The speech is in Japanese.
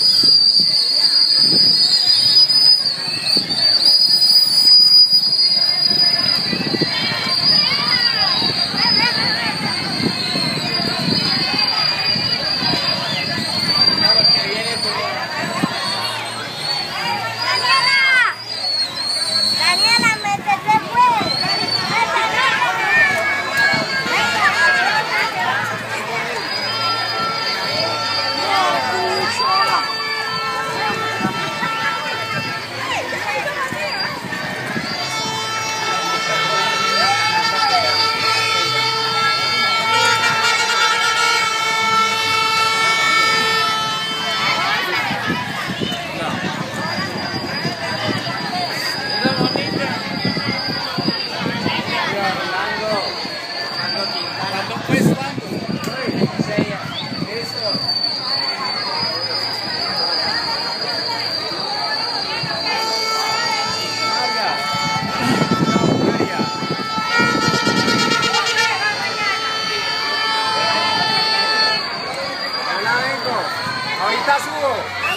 何?よ。